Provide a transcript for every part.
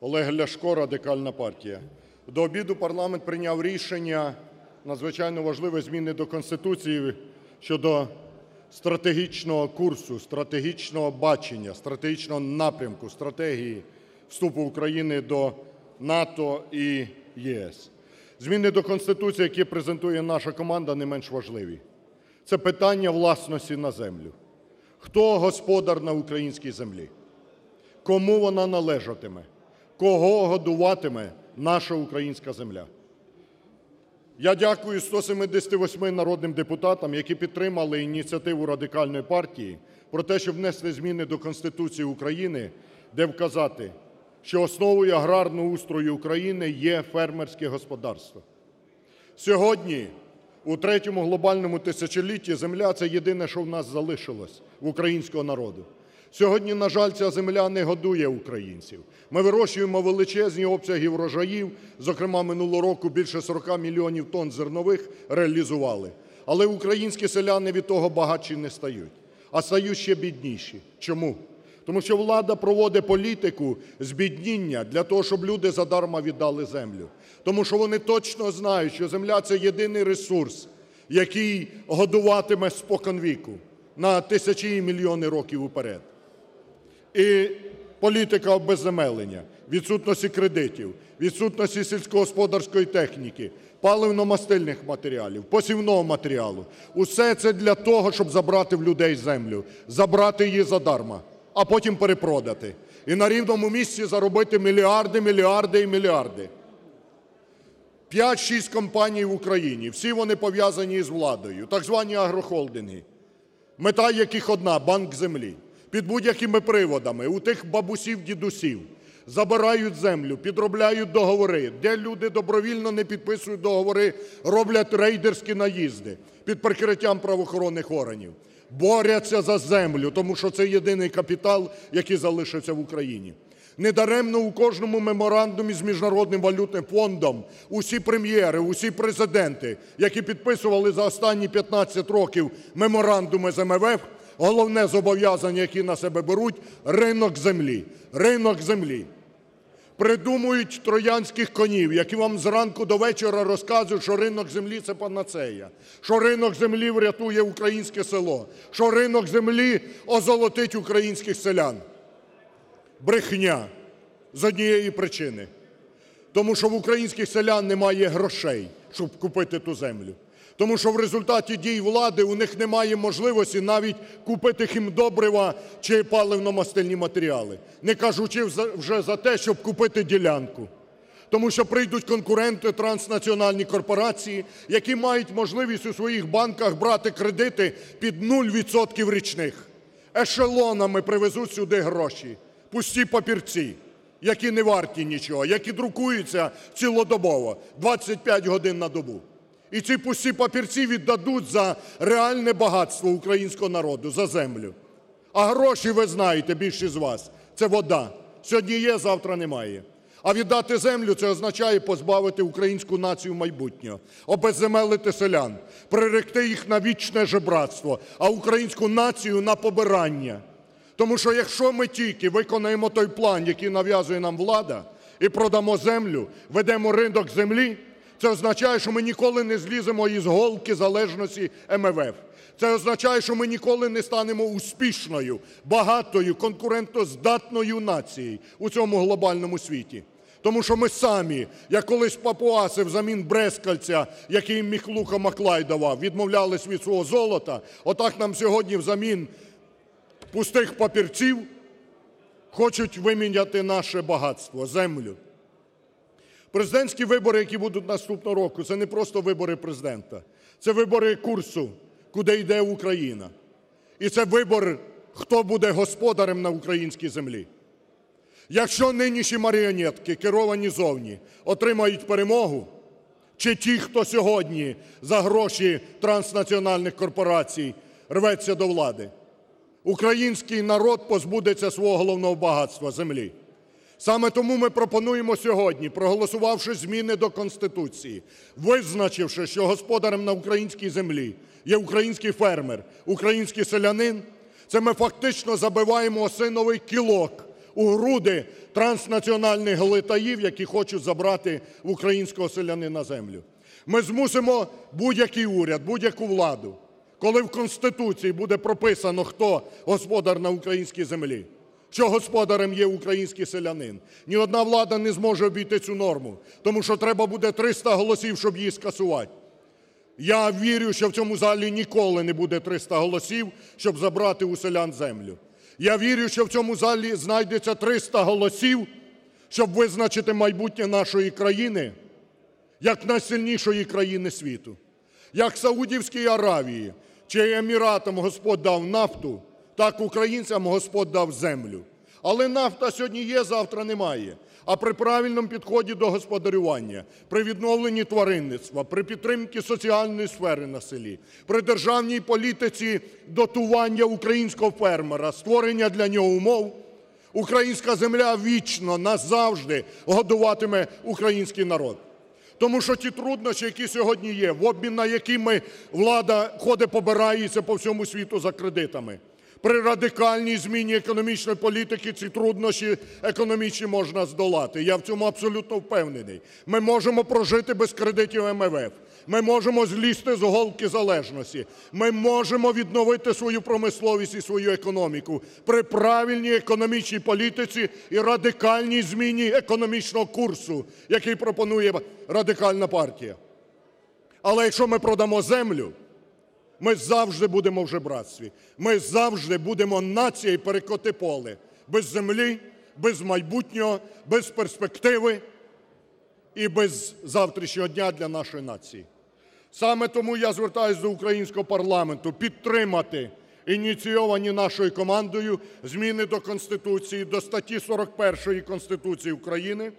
Олег Ляшко, Радикальна партія. До обіду парламент прийняв рішення надзвичайно важливе зміни до Конституції щодо стратегічного курсу, стратегічного бачення, стратегічного напрямку, стратегії вступу України до НАТО і ЄС. Зміни до Конституції, які презентує наша команда, не менш важливі. Це питання власності на землю. Хто господар на українській землі? Кому вона належатиме? Кого годуватиме наша українська земля? Я дякую 178 народним депутатам, які підтримали ініціативу Радикальної партії про те, щоб внести зміни до Конституції України, де вказати, що основою аграрного устрою України є фермерське господарство. Сьогодні, у третьому глобальному тисячолітті, земля – це єдине, що в нас залишилось в українського народу. Сьогодні, на жаль, ця земля не годує українців. Ми вирощуємо величезні обсяги врожаїв, зокрема, минулого року більше 40 мільйонів тонн зернових реалізували. Але українські селяни від того багатші не стають, а стають ще бідніші. Чому? Тому що влада проводить політику збідніння для того, щоб люди задарма віддали землю. Тому що вони точно знають, що земля – це єдиний ресурс, який годуватиме споконвіку на тисячі і мільйони років уперед. І політика обезземелення, відсутності кредитів, відсутності сільськогосподарської техніки, паливно-мастильних матеріалів, посівного матеріалу – усе це для того, щоб забрати в людей землю, забрати її задарма, а потім перепродати. І на рівному місці заробити мільярди, мільярди і мільярди. 5-6 компаній в Україні, всі вони пов'язані з владою, так звані агрохолдинги, мета яких одна – банк землі. Під будь-якими приводами у тих бабусів, дідусів забирають землю, підробляють договори, де люди добровільно не підписують договори, роблять рейдерські наїзди під прикриттям правоохоронних органів. Борються за землю, тому що це єдиний капітал, який залишився в Україні. Недаремно у кожному меморандумі з Міжнародним валютним фондом усі прем'єри, усі президенти, які підписували за останні 15 років меморандуми з МВФ, головне зобов'язання, які на себе беруть – ринок землі. Ринок землі. Придумують троянських конів, які вам зранку до вечора розказують, що ринок землі – це панацея, що ринок землі врятує українське село, що ринок землі озолотить українських селян. Брехня з однієї причини. Тому що в українських селян немає грошей, щоб купити ту землю. Тому що в результаті дій влади у них немає можливості навіть купити хімдобрива чи паливно-мастильні матеріали, не кажучи вже за те, щоб купити ділянку. Тому що прийдуть конкуренти, транснаціональні корпорації, які мають можливість у своїх банках брати кредити під 0% річних. Ешелонами привезуть сюди гроші, пусті папірці, які не варті нічого, які друкуються цілодобово, 25 годин на добу. І ці пусті папірці віддадуть за реальне багатство українського народу, за землю. А гроші, ви знаєте, більшість з вас, це вода. Сьогодні є, завтра немає. А віддати землю – це означає позбавити українську націю майбутнього, обезземелити селян, приректи їх на вічне жебратство, а українську націю – на побирання. Тому що якщо ми тільки виконаємо той план, який нав'язує нам влада, і продамо землю, ведемо ринок землі, це означає, що ми ніколи не зліземо із голки залежності МВФ. Це означає, що ми ніколи не станемо успішною, багатою, конкурентоздатною нацією у цьому глобальному світі. Тому що ми самі, як колись папуаси взамін брескальця, який Міхлуха Маклай давав, відмовлялись від свого золота, отак нам сьогодні взамін пустих папірців хочуть виміняти наше багатство – землю. Президентські вибори, які будуть наступного року, це не просто вибори Президента, це вибори курсу, куди йде Україна. І це вибір, хто буде господарем на українській землі. Якщо нинішні маріонетки, керовані зовні, отримають перемогу, чи ті, хто сьогодні за гроші транснаціональних корпорацій рветься до влади, український народ позбудеться свого головного багатства – землі. Саме тому ми пропонуємо сьогодні, проголосувавши зміни до Конституції, визначивши, що господарем на українській землі є український фермер, український селянин, це ми фактично забиваємо осиновий кілок у груди транснаціональних глитаїв, які хочуть забрати в українського селянина землю. Ми змусимо будь-який уряд, будь-яку владу, коли в Конституції буде прописано, хто господар на українській землі, що господарем є український селянин. Ні одна влада не зможе обійти цю норму, тому що треба буде 300 голосів, щоб її скасувати. Я вірю, що в цьому залі ніколи не буде 300 голосів, щоб забрати у селян землю. Я вірю, що в цьому залі знайдеться 300 голосів, щоб визначити майбутнє нашої країни як найсильнішої країни світу. Як Саудівській Аравії чи Еміратам Господь дав нафту, так українцям Господь дав землю. Але нафта сьогодні є, завтра немає. А при правильному підході до господарювання, при відновленні тваринництва, при підтримці соціальної сфери на селі, при державній політиці дотування українського фермера, створення для нього умов, українська земля вічно назавжди годуватиме український народ. Тому що ті труднощі, які сьогодні є, в обмін на якими влада ходить, побирається по всьому світу за кредитами. При радикальній зміні економічної політики ці труднощі економічні можна здолати. Я в цьому абсолютно впевнений. Ми можемо прожити без кредитів МВФ. Ми можемо злізти з голки залежності. Ми можемо відновити свою промисловість і свою економіку при правильній економічній політиці і радикальній зміні економічного курсу, який пропонує радикальна партія. Але якщо ми продамо землю, ми завжди будемо в жебратстві. Ми завжди будемо нацією перекоти поле. Без землі, без майбутнього, без перспективи і без завтрашнього дня для нашої нації. Саме тому я звертаюся до українського парламенту підтримати ініційовані нашою командою зміни до Конституції, до статті 41 Конституції України,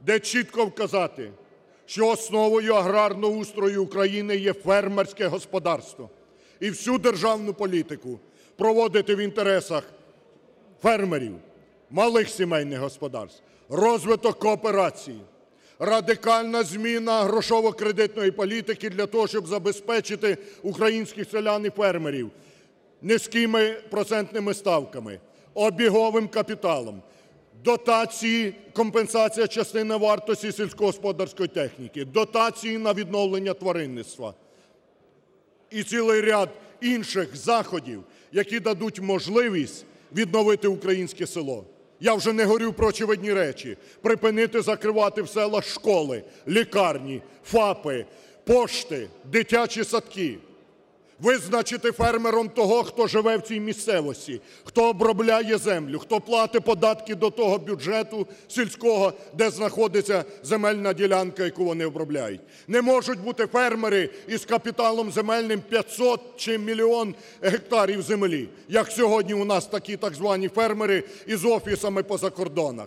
де чітко вказати, що основою аграрного устрою України є фермерське господарство. І всю державну політику проводити в інтересах фермерів, малих сімейних господарств, розвиток кооперації, радикальна зміна грошово-кредитної політики для того, щоб забезпечити українських селян і фермерів низькими процентними ставками, обіговим капіталом, дотації, компенсація частини вартості сільськогосподарської техніки, дотації на відновлення тваринництва і цілий ряд інших заходів, які дадуть можливість відновити українське село. Я вже не говорю про очевидні речі: припинити закривати в селах школи, лікарні, ФАПи, пошти, дитячі садки. Визначити фермером того, хто живе в цій місцевості, хто обробляє землю, хто платить податки до того бюджету сільського, де знаходиться земельна ділянка, яку вони обробляють. Не можуть бути фермери із капіталом земельним 500 чи мільйон гектарів землі, як сьогодні у нас такі так звані фермери із офісами по закордонах.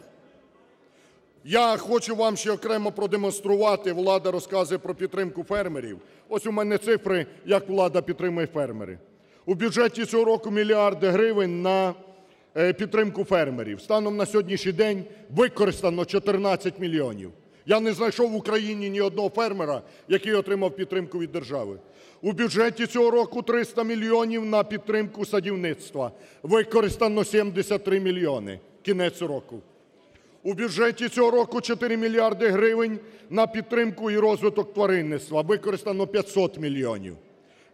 Я хочу вам ще окремо продемонструвати, влада розказує про підтримку фермерів. Ось у мене цифри, як влада підтримує фермерів. У бюджеті цього року мільярди гривень на е, підтримку фермерів. Станом на сьогоднішній день використано 14 мільйонів. Я не знайшов в Україні ні одного фермера, який отримав підтримку від держави. У бюджеті цього року 300 мільйонів на підтримку садівництва. Використано 73 мільйони. Кінець року. У бюджеті цього року 4 мільярди гривень на підтримку і розвиток тваринництва. Використано 500 мільйонів.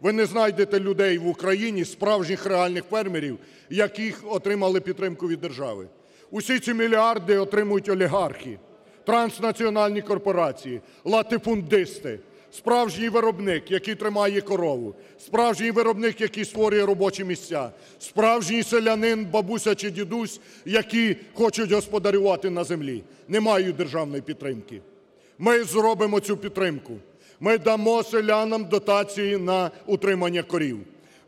Ви не знайдете людей в Україні, справжніх реальних фермерів, яких отримали підтримку від держави. Усі ці мільярди отримують олігархи, транснаціональні корпорації, латифундисти, справжній виробник, який тримає корову, справжній виробник, який створює робочі місця, справжній селянин, бабуся чи дідусь, які хочуть господарювати на землі, не мають державної підтримки. Ми зробимо цю підтримку. Ми дамо селянам дотації на утримання корів.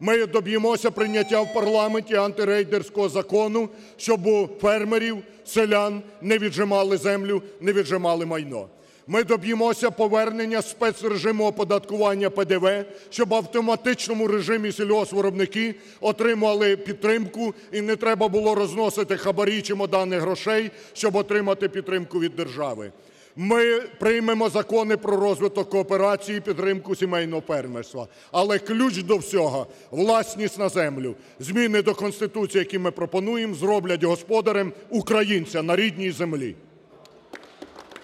Ми доб'ємося прийняття в парламенті антирейдерського закону, щоб фермерів, селян не віджимали землю, не віджимали майно. Ми доб'ємося повернення спецрежиму оподаткування ПДВ, щоб в автоматичному режимі сільгоспвиробники отримали підтримку і не треба було розносити хабарі чемодани грошей, щоб отримати підтримку від держави. Ми приймемо закони про розвиток кооперації і підтримку сімейного фермерства. Але ключ до всього – власність на землю. Зміни до Конституції, які ми пропонуємо, зроблять господарем українця на рідній землі.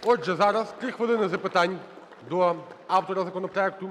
Отже, зараз 3 хвилини запитань до автора законопроекту.